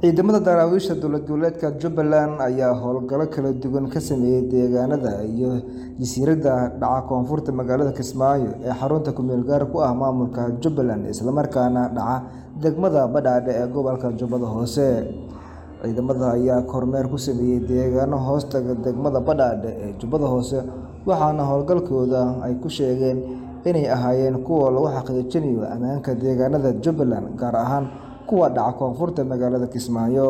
Ciidamada daraawiishta dowlad goboleedka Jubbaland ayaa howlgallo kala duwan ka sameeyay deegaanada iyo jasiiradaha dhaca koonfurta magaalada Kismaayo ee xarunta ku meel gaar ku ah maamulka Jubbaland isla markaana dhaca degmada Badhaadhe ee gobolka Jubbada Hoose. Ciidamada ayaa kormeer ku sameeyay deegaano hoostaga degmada Badhaadhe ee Jubbada Hoose waxaana howlgalkooda ay ku sheegeen inay ahaayeen kuwo lagu xaqiijinayo ammaanka deegaanada Jubbaland gaar ahaan kuwa dhaca koonfurta magaalada Kismaayo.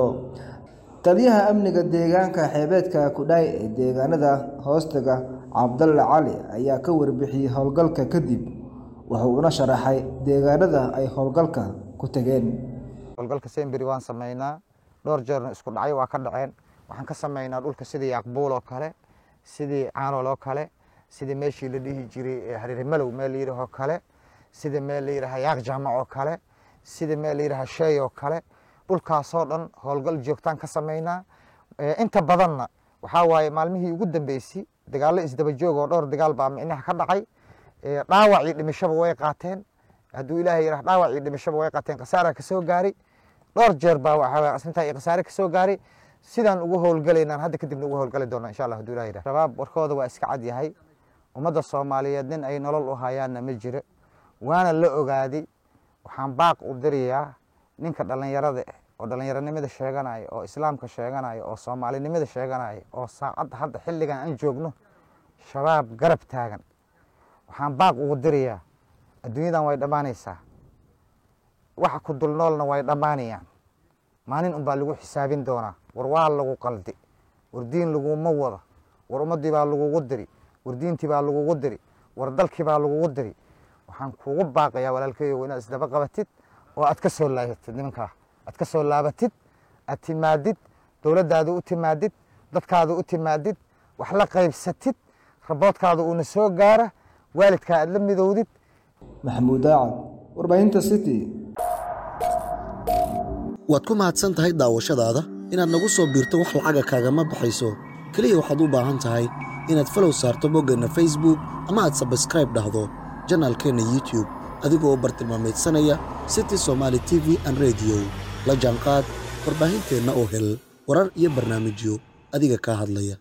Taliyaha amniga deegaanka xeebta Kudai ee deegaanada hoostaga Cabdalle Cali ayaa ka warbixiyay howlgalka kadib waxa uuna sharaxay deegaanada ay howlgalka ku tageen. howlgalka semberi waan sameynaa dhowr jeerna isku dhacyo waa ka dhaceen waxaan ka sameynaa dhulka sidii yaqbuul oo kale sidii caanol oo kale sidii meeshii la dhihi jiray hareer malow meel la yidhaahoo kale sidii meel la yidhaha yaaq jaamac oo kale sidii meel la yidhaha sheey oo kale. Dhulkaasoo dhan howlgal joogtaan ka sameynaa. Inta badanna waxaa waaye maalmihii ugu dambeysay dagaallo isdaba joog oo dhowr dagaal baa micnaha ka dhacay. Dhaawacii dhimashaba way qaateen. Hadduu ilaahay yidhaha dhaawacii dhimashaba way qaateen khasaara ka soo dhowr jeer baa waxaa asintaa iyo khasaare ka soo sidaan ugu howlgalaynaan hadda kadibna ugu howlgali doona insha allah hadduu ilahay yidhaha shabaab warkooda waa iska cad yahay. Ummadda soomaaliyeed nin ay nolol u hayaanna ma jiro waana la ogaaday waxaan baaq u dirayaa ninka dhallinyarada ah oo dhallinyaronimada sheeganaya oo islaamka sheeganaya oo soomaalinimada sheeganaya oo saacadda hadda xilligan aan joogno shabaab garab taagan. Waxaan baaq ugu dirayaa adduunyadan way dhammaanaysaa. Waxa ku dul noolna way dhammaanayaan. Maalin unbaa lagu xisaabin doonaa. War waa lagu qaldi. War diin laguma wado war ummaddii baa lagugu diri. War diintii baa lagugu diri. War dalkii baa lagugu diri waxaan kugu baaqayaa walaalkeeyow inaad isdaba qabatid oo aad ka soo laabatid nimankaa aad ka soo laabatid aad timaadid dowladdaada u timaadid dadkaada u timaadid wax la qaybsatid raboodkaada uuna soo gaara waalidkaa aad la midowdid. Maxamuud Daacad warbaahinta City. Waad ku mahadsan tahay daawashadaada? Inaad nagu soo biirto wax lacaga kaagama baxayso. Keliya waxaad u baahan tahay inaad falow saarto boggeenna facebook ama aad sabskraib dhahdo janaalkeenna youtube adigoo bartilmaameedsanaya city somaali t v an rediyo la jaanqaad warbaahinteenna oo hel warar iyo barnaamijyo adiga kaa hadlaya